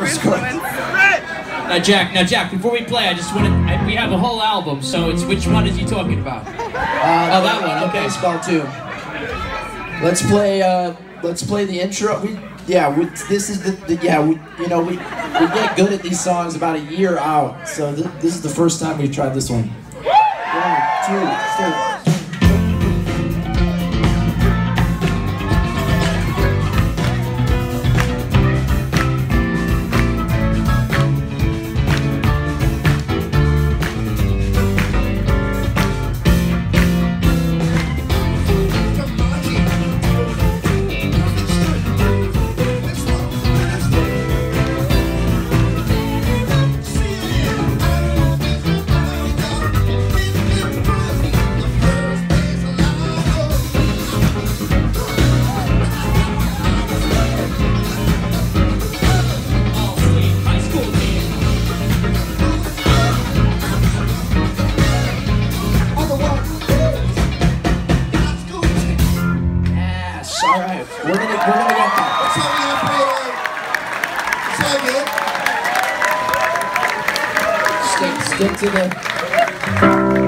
like influence. Now, Jack. Now, Jack. Before we play, I just want to. We have a whole album, so it's which one is he talking about? Uh, Oh, that one, the okay. Baseball too. Let's play. Uh, let's play the intro. We yeah. We, this is the, the yeah. We you know we we get good at these songs about a year out. So th- this is the first time we've tried this one. One, two, three. All right. We're gonna we're gonna get that. Stick, stick to the.